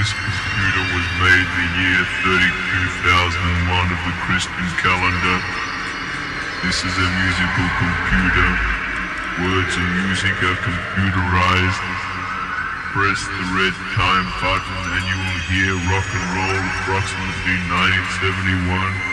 This computer was made the year 32001 of the Christian calendar. This is a musical computer. Words and music are computerized. Press the red time button and you will hear rock and roll approximately 1971.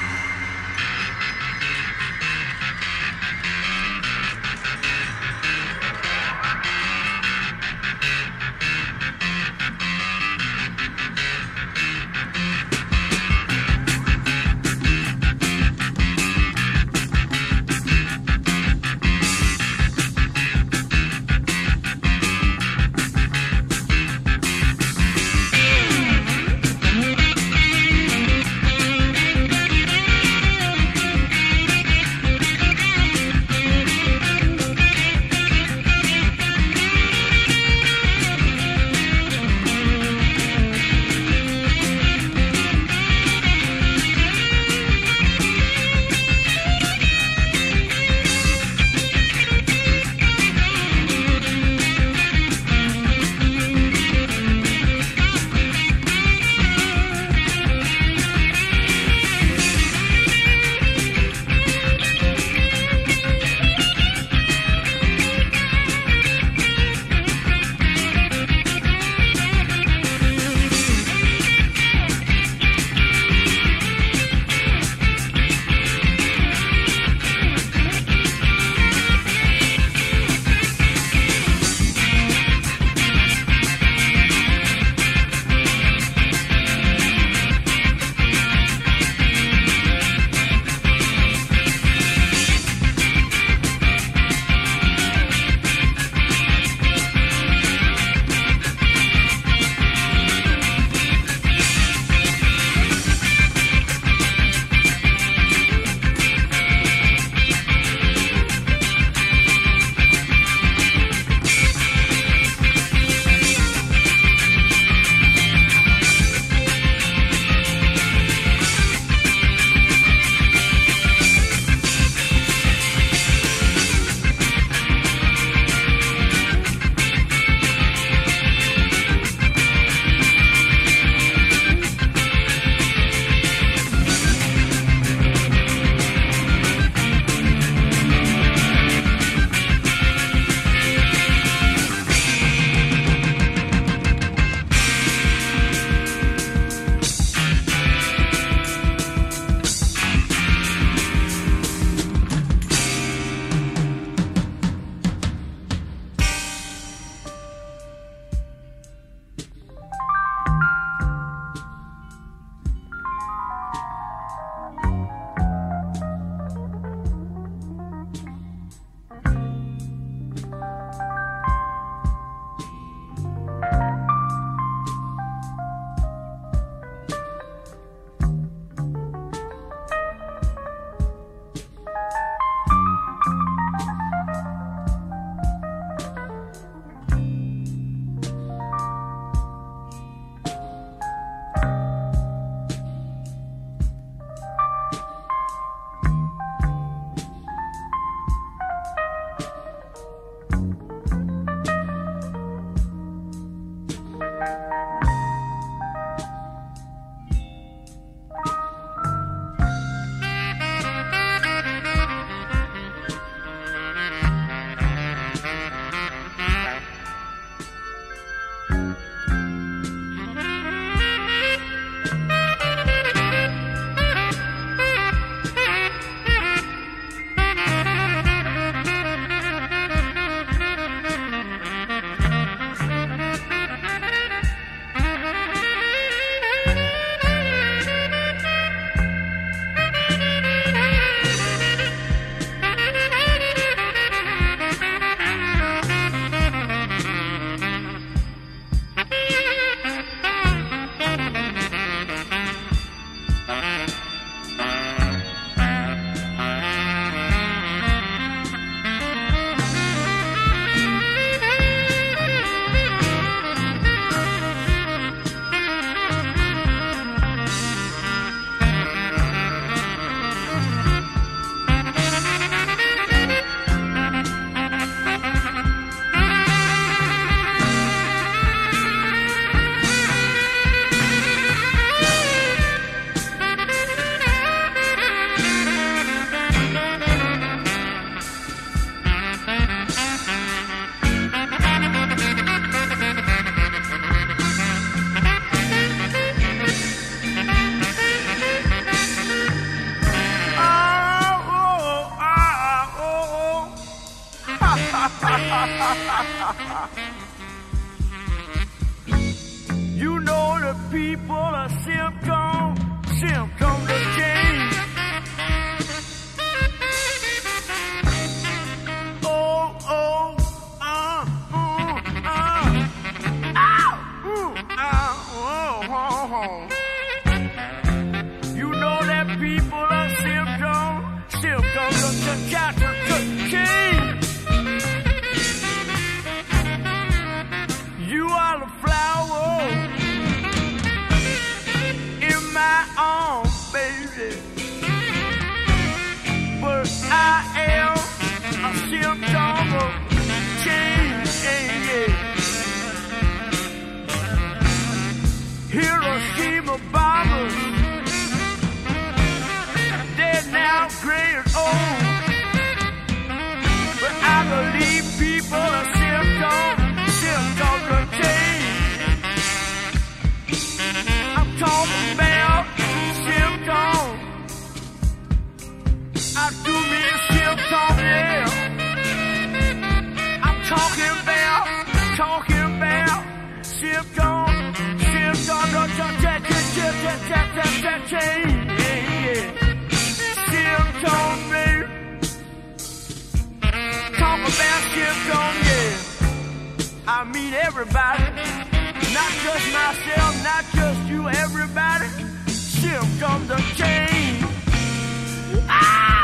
you know the people are symptom, symptom the change. Oh, oh, ah, uh, ah, uh, ah, ooh, ah, oh, oh, oh. I mean everybody, not just myself, not just you, everybody. Shift comes the change. Ah!